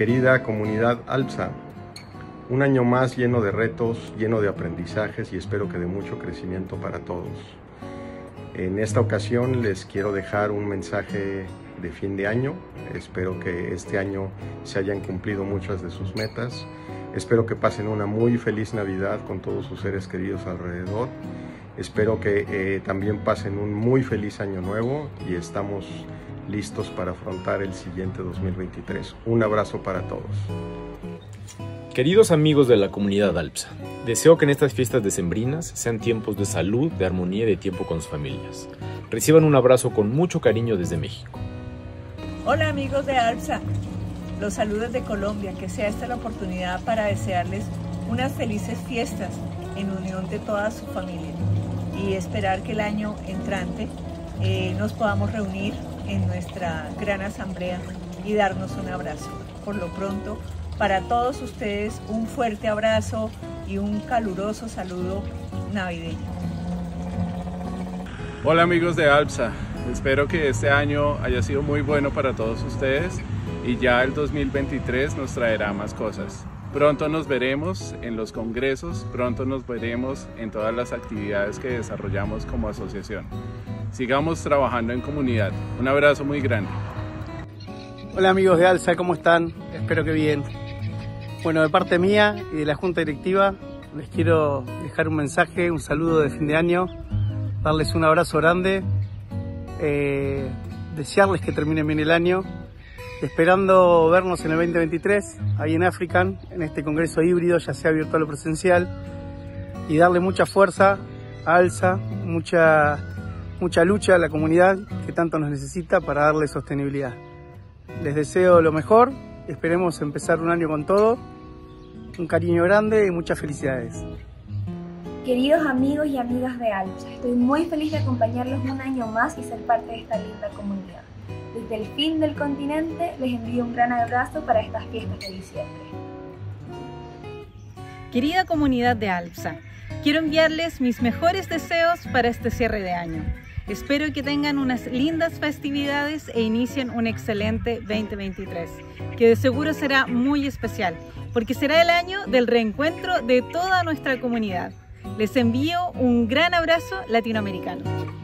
Querida comunidad ALPSA, un año más lleno de retos, lleno de aprendizajes y espero que de mucho crecimiento para todos. En esta ocasión les quiero dejar un mensaje de fin de año. Espero que este año se hayan cumplido muchas de sus metas. Espero que pasen una muy feliz Navidad con todos sus seres queridos alrededor. Espero que eh, también pasen un muy feliz año nuevo y estamos listos para afrontar el siguiente 2023. Un abrazo para todos. Queridos amigos de la comunidad Alpsa, deseo que en estas fiestas decembrinas sean tiempos de salud, de armonía y de tiempo con sus familias. Reciban un abrazo con mucho cariño desde México. Hola amigos de Alpsa, los saludos de Colombia, que sea esta la oportunidad para desearles unas felices fiestas en unión de toda su familia y esperar que el año entrante eh, nos podamos reunir en nuestra gran asamblea y darnos un abrazo. Por lo pronto, para todos ustedes un fuerte abrazo y un caluroso saludo navideño. Hola amigos de ALPSA, espero que este año haya sido muy bueno para todos ustedes y ya el 2023 nos traerá más cosas. Pronto nos veremos en los congresos, pronto nos veremos en todas las actividades que desarrollamos como asociación. Sigamos trabajando en comunidad. Un abrazo muy grande. Hola amigos de Alza, ¿cómo están? Espero que bien. Bueno, de parte mía y de la Junta Directiva, les quiero dejar un mensaje, un saludo de fin de año, darles un abrazo grande, eh, desearles que terminen bien el año, esperando vernos en el 2023, ahí en African, en este congreso híbrido, ya sea virtual o presencial, y darle mucha fuerza a Alza, mucha, mucha lucha a la comunidad que tanto nos necesita para darle sostenibilidad. Les deseo lo mejor Esperemos empezar un año con todo. Un cariño grande y muchas felicidades. Queridos amigos y amigas de Alcha, estoy muy feliz de acompañarlos un año más y ser parte de esta linda comunidad. Desde el fin del continente les envío un gran abrazo para estas fiestas de diciembre. Querida comunidad de Alpsa, quiero enviarles mis mejores deseos para este cierre de año. Espero que tengan unas lindas festividades e inicien un excelente 2023, que de seguro será muy especial, porque será el año del reencuentro de toda nuestra comunidad. Les envío un gran abrazo latinoamericano.